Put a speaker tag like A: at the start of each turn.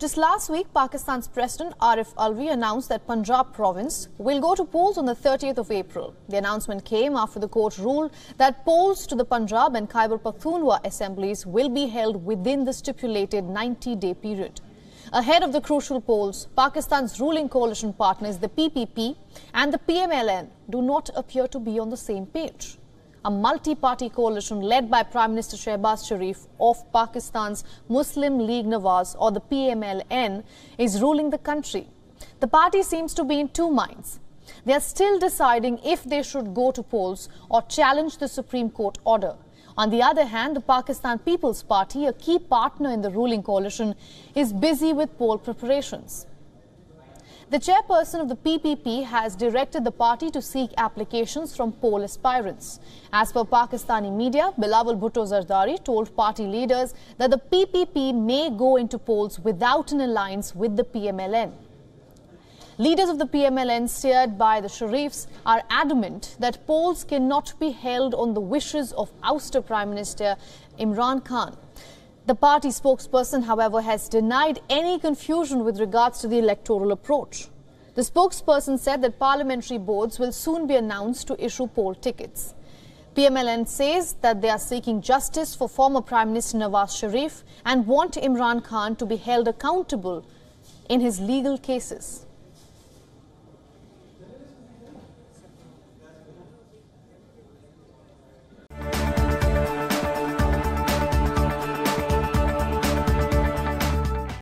A: Just last week, Pakistan's President Arif Alvi announced that Punjab province will go to polls on the 30th of April. The announcement came after the court ruled that polls to the Punjab and Khyber Pakhtunkhwa assemblies will be held within the stipulated 90-day period. Ahead of the crucial polls, Pakistan's ruling coalition partners, the PPP and the PMLN, do not appear to be on the same page a multi-party coalition led by Prime Minister Shehbaz Sharif of Pakistan's Muslim League Nawaz or the PMLN is ruling the country. The party seems to be in two minds. They are still deciding if they should go to polls or challenge the Supreme Court order. On the other hand, the Pakistan People's Party, a key partner in the ruling coalition, is busy with poll preparations. The chairperson of the PPP has directed the party to seek applications from poll aspirants. As per Pakistani media, Bilawal Bhutto Zardari told party leaders that the PPP may go into polls without an alliance with the PMLN. Leaders of the PMLN, steered by the Sharifs, are adamant that polls cannot be held on the wishes of ouster Prime Minister Imran Khan. The party spokesperson, however, has denied any confusion with regards to the electoral approach. The spokesperson said that parliamentary boards will soon be announced to issue poll tickets. PMLN says that they are seeking justice for former Prime Minister Nawaz Sharif and want Imran Khan to be held accountable in his legal cases.